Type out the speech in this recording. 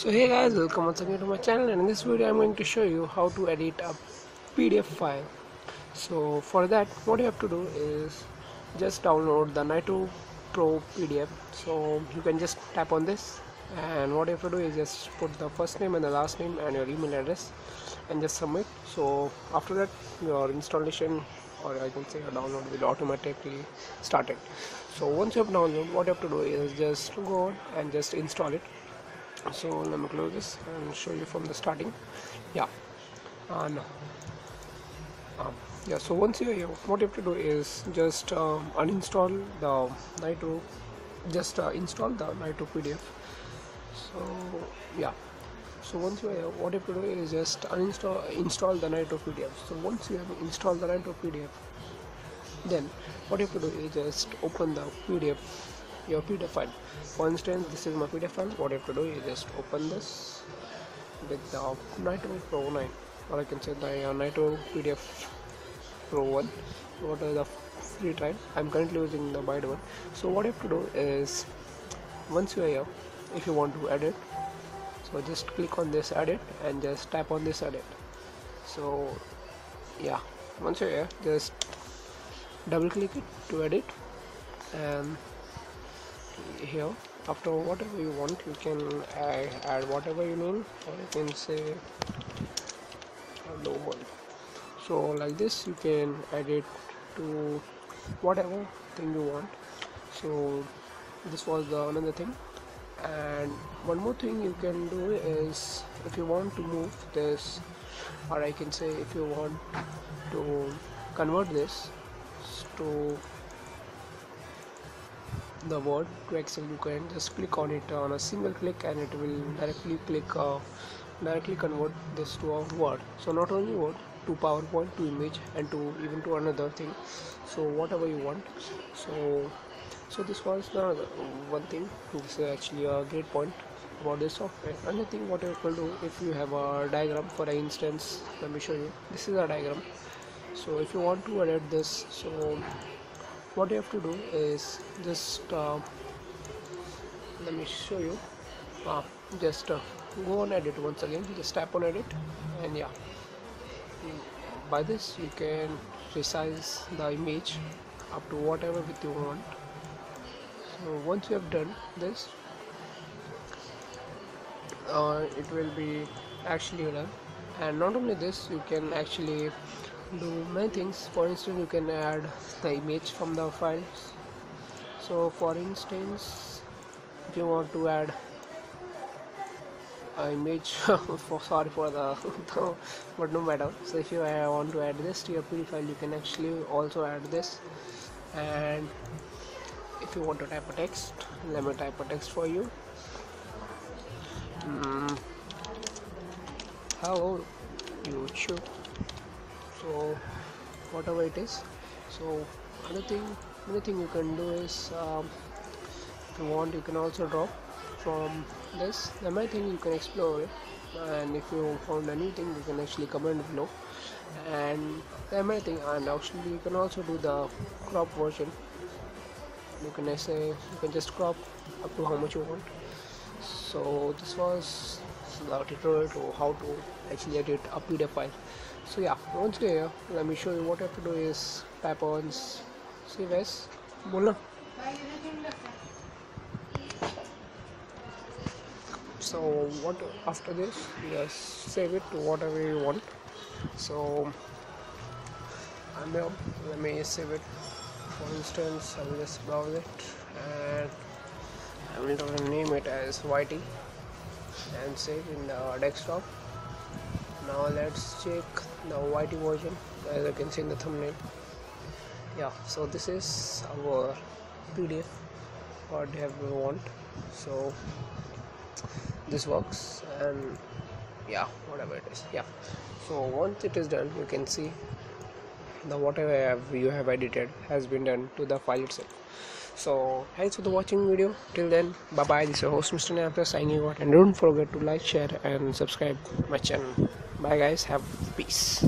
so hey guys welcome once again to my channel and in this video i'm going to show you how to edit a pdf file. So for that what you have to do is just download the nitro pro pdf so you can just tap on this and what you have to do is just put the first name and the last name and your email address and just submit. So after that your installation or I can say your download will automatically start it. So once you have downloaded what you have to do is just go and just install it so let me close this and show you from the starting. Yeah. Uh, no. um, yeah so once you're here what you have to do is just um, uninstall the nitro just uh, install the nitro pdf so yeah. So once you are here what you have to do is just uninstall install the nitro pdf so once you have installed the nitro pdf then what you have to do is just open the pdf your PDF file. For instance, this is my PDF file. What you have to do is just open this with the Nitro Pro 9 or I can say the uh, Nitro PDF Pro 1. What are the free trial? I'm currently using the buy one. So what you have to do is once you are here, if you want to edit, so just click on this edit and just tap on this edit. So yeah, once you're here, just double click it to edit and here. After whatever you want you can add, add whatever you need or you can say no one so like this you can add it to whatever thing you want. So this was the another thing. And one more thing you can do is if you want to move this or I can say if you want to convert this to the word to excel you can just click on it on a single click and it will directly click uh, directly convert this to a word. So not only word to powerpoint to image and to even to another thing. So whatever you want. So so this was the one thing this is actually a great point about this software. Another thing what you can do if you have a diagram for instance let me show you. This is a diagram. So if you want to edit this so what you have to do is just uh, let me show you. Uh, just uh, go on edit once again. Just tap on edit and yeah. By this you can resize the image up to whatever width you want. So once you have done this uh, it will be actually done and not only this you can actually do many things. For instance you can add the image from the files. So for instance if you want to add an image for sorry for the but no matter. So if you uh, want to add this to your pd file you can actually also add this. And if you want to type a text let me type a text for you. Mm, hello youtube so whatever it is. So another thing another thing you can do is um, if you want you can also drop from this. The main thing you can explore it and if you found anything you can actually comment below. And the main thing and actually you can also do the crop version. You can say you can just crop up to how much you want. So this was the tutorial to how to actually edit a pdf file so yeah once you're here let me show you what I have to do is tap on save as बोलना so what after this just save it to whatever you want so and now let me save it for instance I will just browse it and I will name it as YT and save in the desktop now let's check the YT version. As you can see in the thumbnail. Yeah so this is our PDF whatever we want. So this works and yeah whatever it is. Yeah. So once it is done you can see the whatever you have edited has been done to the file itself. So thanks for the watching video. Till then bye bye this is your host mr Nafra signing out. And don't forget to like share and subscribe my channel. Bye guys. Have peace